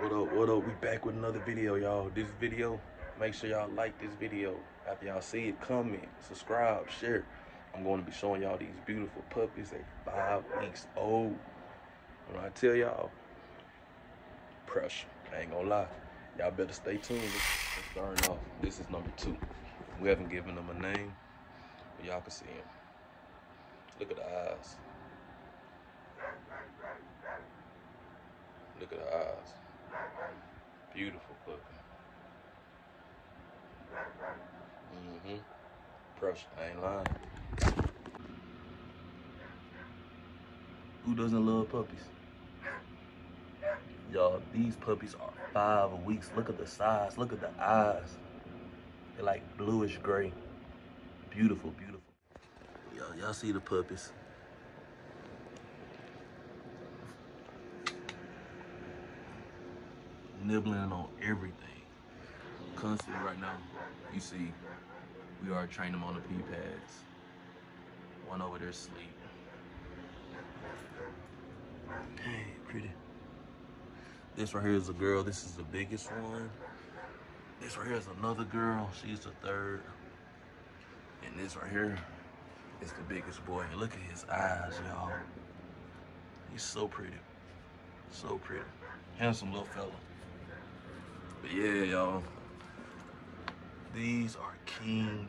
What up, what up? We back with another video, y'all. This video, make sure y'all like this video. After y'all see it, comment, subscribe, share. I'm going to be showing y'all these beautiful puppies. They five weeks old. When I tell y'all, pressure. I ain't gonna lie. Y'all better stay tuned. Let's off. This is number two. We haven't given them a name, but y'all can see them. Look at the eyes. Look at the eyes. Beautiful puppy. Mm-hmm. Pressure. I ain't lying. Who doesn't love puppies? Y'all, these puppies are five weeks. Look at the size. Look at the eyes. They're like bluish gray. Beautiful, beautiful. Y'all, y'all see the puppies. Nibbling on everything. Constantly right now, you see, we are training them on the pee pads. One over there sleep. Hey, pretty. This right here is a girl. This is the biggest one. This right here is another girl. She's the third. And this right here is the biggest boy. And look at his eyes, y'all. He's so pretty. So pretty. Handsome little fella. But yeah, y'all. These are King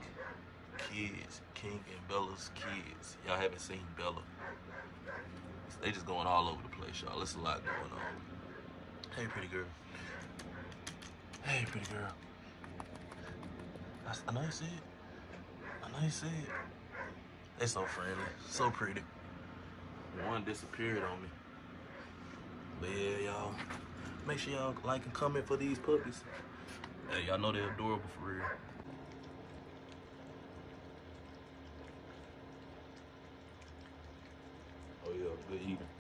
kids. King and Bella's kids. Y'all haven't seen Bella. They just going all over the place, y'all. There's a lot going on. Hey, pretty girl. Hey, pretty girl. I, I know you see it. I know you see it. They so friendly, so pretty. One disappeared on me. But yeah, y'all. Make sure y'all like and comment for these puppies. Hey, y'all know they're adorable for real. Oh yeah, good eating.